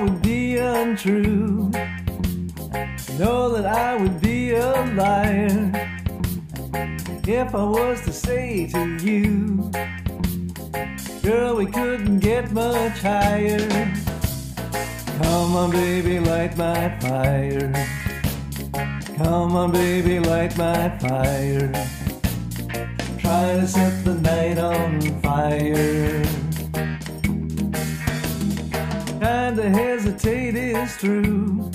would be untrue. Know that I would be a liar if I was to say to you, Girl, we couldn't get much higher. Come on, baby, light my fire. Come on, baby, light my fire. Try to set the night on fire. Time to hesitate is true.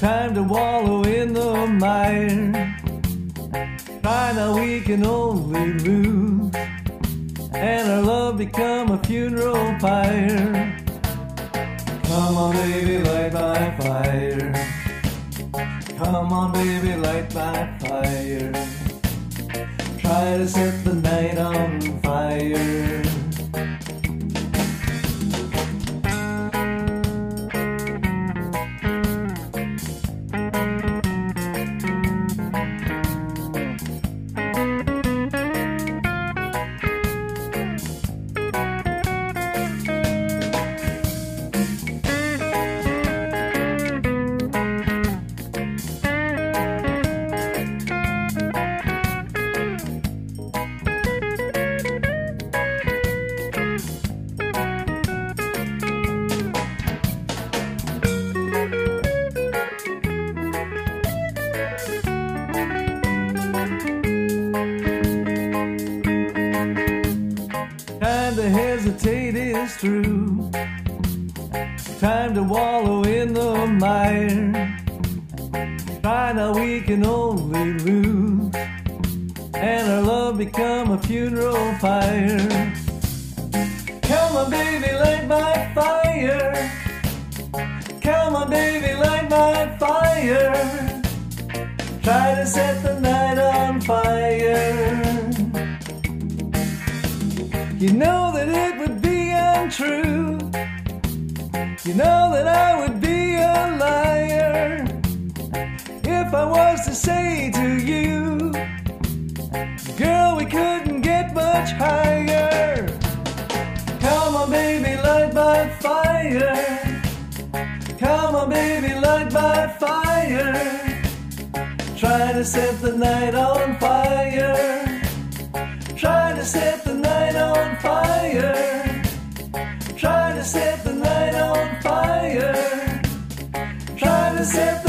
Time to wallow in the mire. Try now we can only lose. And our love become a funeral pyre. Come on, baby, light my fire. Come on, baby, light my fire. Try to set the night on through. Time to wallow in the mire. Try now we can only lose. And our love become a funeral pyre. Come on, baby, light my fire. Come on, baby, light my fire. Try to set the night on fire. You know that it untrue. You know that I would be a liar if I was to say to you, Girl, we couldn't get much higher. Come on, baby, light my fire. Come on, baby, light my fire. Try to set the night on fire. Try to set the To